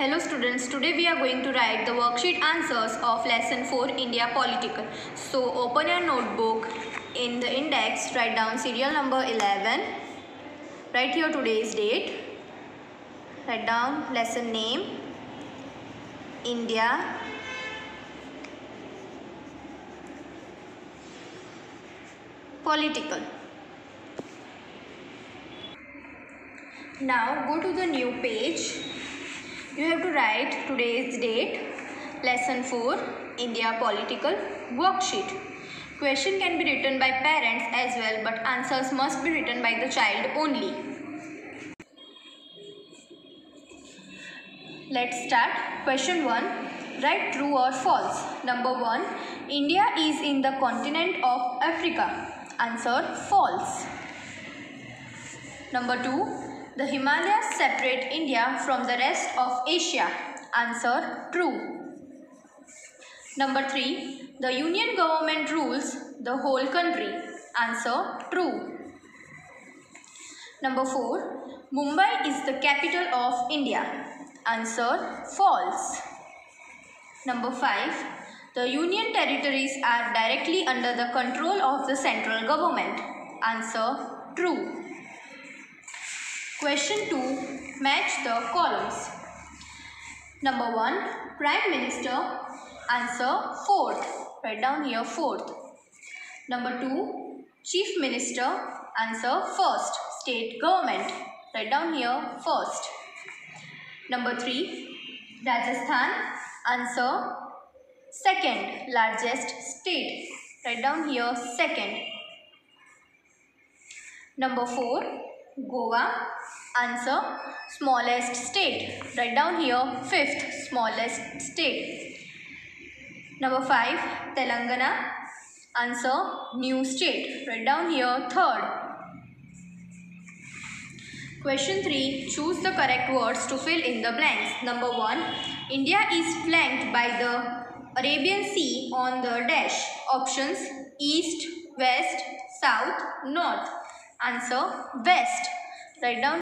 Hello students, today we are going to write the worksheet answers of lesson 4 India Political. So open your notebook in the index, write down serial number 11, write here today's date, write down lesson name, India, Political. Now go to the new page you have to write today's date, lesson 4, India political worksheet. Question can be written by parents as well but answers must be written by the child only. Let's start. Question 1. Write true or false. Number 1. India is in the continent of Africa. Answer false. Number 2. The Himalayas separate India from the rest of Asia. Answer true. Number 3. The union government rules the whole country. Answer true. Number 4. Mumbai is the capital of India. Answer false. Number 5. The union territories are directly under the control of the central government. Answer true. Question 2. Match the columns. Number 1. Prime Minister. Answer 4th. Write down here 4th. Number 2. Chief Minister. Answer 1st. State Government. Write down here 1st. Number 3. Rajasthan. Answer 2nd. Largest state. Write down here 2nd. Number 4. Goa. Answer smallest state. Write down here fifth smallest state. Number 5. Telangana. Answer new state. Write down here third. Question 3. Choose the correct words to fill in the blanks. Number 1. India is flanked by the Arabian Sea on the dash. Options East, West, South, North. Answer West. Write down